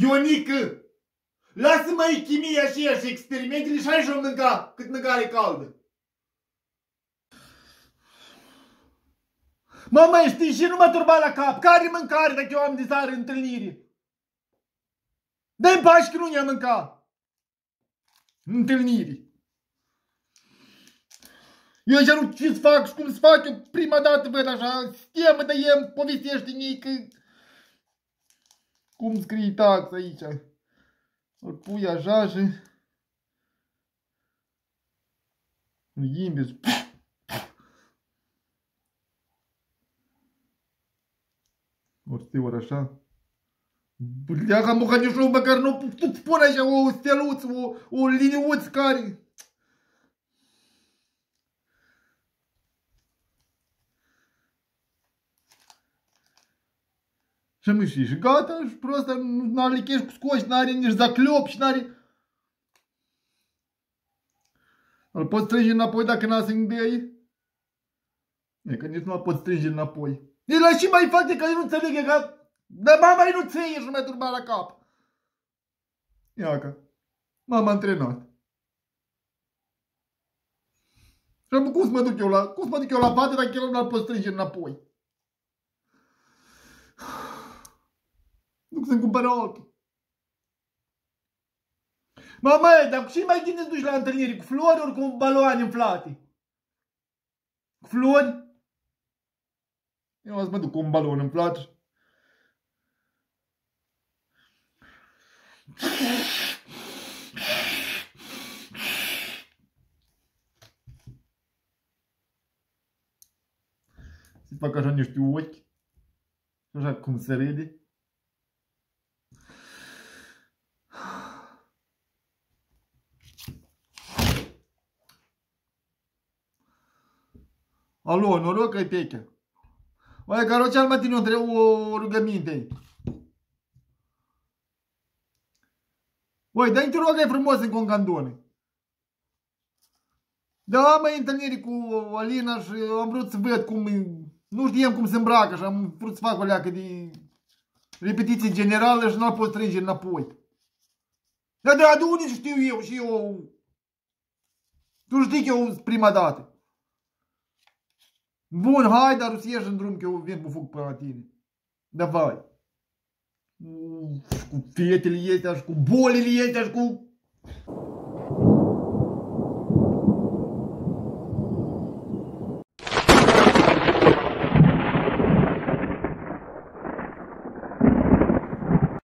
Ionică, lasă-mă chimia și ea și experimentele și hai mânca cât mâncare caldă. Mama, știi și nu mă turba la cap. Care mâncare dacă eu am de seară întâlnire? Dă-mi pași că nu ne-am mâncat. Întâlnire. Eu așa nu ce-ți fac și cum să fac eu prima dată văd așa, stia mă de em, povestește-mi că... Cum scrie tax aici? Îl pui așa și... Îl ghimbi și... Ori stii ori așa. Bleaca mocanișul măcar nu putut pune așa o steluță, o, o liniuță care... Și mă și, și gata, și prosta nu are lichești cu scoși, n-are nici zacliop și n-are... Îl poți strânge înapoi dacă n-a să ei? E că nici nu-l poți strânge înapoi. E la și mai fac de că eu nu înțeleg, e ca... Dar mama nu ți și nu mai turba la cap. Ia că. M-am antrenat. Și am cum să mă duc eu la, cum să mă duc eu la bate dacă el nu-l pot strânge înapoi? Nu să-mi cumpără altul. Mama, dar și mai bine duci la întâlniri? Cu flori ori cu baloane inflate? Cu flori? Eu azi mă duc cu un balon inflat. Să fac așa niște ochi. Așa cum se rede. Alo, noroc că-i pechea. Oare că cel mai tine o, o rugăminte. Oi, dai te rog, e frumos în Concandone. Da, mai întâlniri cu Alina și am vrut să văd cum, nu știam cum se îmbracă și am vrut să fac o leacă de repetiție generală și nu pot strânge înapoi. Da, da, de unde știu eu și eu? Tu știi că eu prima dată. Bun, hai, dar să ieși în drum că eu vin cu fug pe la tine. Da, vai. Cu fietele ei, cu bolile ei, cu...